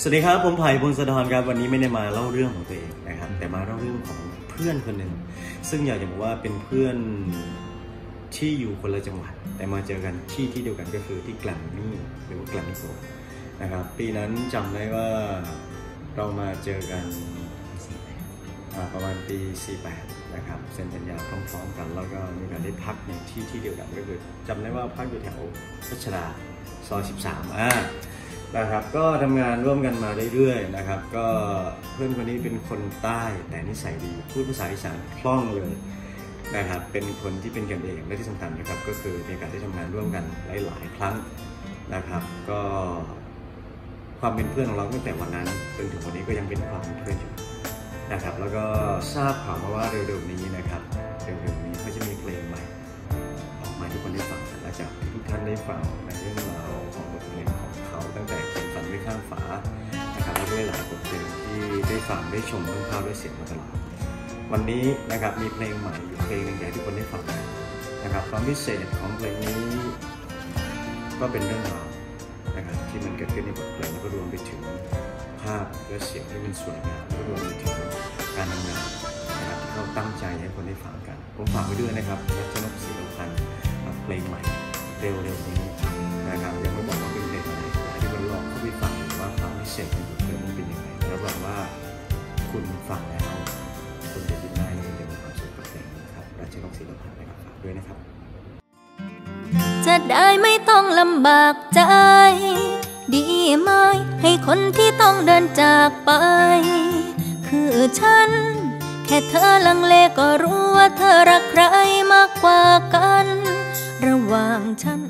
สวัสดีครับ ผมไผ่พงศธรครับวันนี้ไม่ได้มาเล่าเรื่องของตัวเองนะครับ แต่มาเล่าเรื่องของเพื่อนคนหนึ่งซึ่งอยากจะบอกว่าเป็นเพื่อนที่อยู่คนละจังหวัด แต่มาเจอกันที่ที่เดียวกันก็คือที่แกลมมี่หรือว่าแกลมมี่โกนะครับปีนั้นจำได้ว่าเรามาเจอกันประมาณปี 48 นะครับเซ็นสัญญาพร้อมๆกัน แล้วก็มีการได้พักในที่ที่เดียวกันก็คือจำได้ว่าพักอยู่แถวรัชดาซอย 13 อ่า นะครับ ก็ทำงานร่วมกันมาเรื่อยๆนะครับ ก็เพื่อนคนนี้เป็นคนใต้แต่นิสัยดีพูดภาษาอีสานคล่องเลยนะครับ เป็นคนที่เป็นกันเองและที่สำคัญนะครับ ก็คือมีการได้ทำงานร่วมกันหลายๆครั้งนะครับ ก็ความเป็นเพื่อนของเราตั้งแต่วันนั้นจนถึงวันนี้ก็ยังเป็นความเป็นเพื่อนอยู่นะครับแล้วก็ทราบข่าวมาว่าเร็วๆนี้นะครับเร็วๆนี้เขาจะมีเพลงใหม่ ออกมาให้ทุกคนได้ฟังกันหลังจากทุกท่านได้ฟังในเรื่องราว ฟังได้ชมเรื่องภาพด้วยเสียงมาตลอดวันนี้นะครับมีเพลงใหม่อยู่เพลงหนึ่งอยากให้ทุกคนได้ฟังกันนะครับความพิเศษของเพลงนี้ ก็เป็นเรื่องราวนะครับที่มันเกิดขึ้นในบทเพลงแล้วก็รวมไปถึงภาพและเสียงที่มันสวยงามแล้วก็รวมไปถึงการทำงานนะครับที่เขาตั้งใจให้คนได้ฟังกัน ผมฝากไว้ด้วยนะครับรัชนกศรีพันธ์เพลงใหม่เร็วๆนี้ ฟังแล้วคุณจะยิ้มได้และคุณจะมีความสุขกับเพลงนี้ครับรัชนกศรีพันธ์นะครับฝากด้วยนะครับ จะได้ไม่ต้องลำบากใจ ดีไหมให้คนที่ต้องเดินจากไป คือฉัน แค่เธอลังเลก็รู้ว่าเธอรักใครมากกว่ากัน ระหว่างฉัน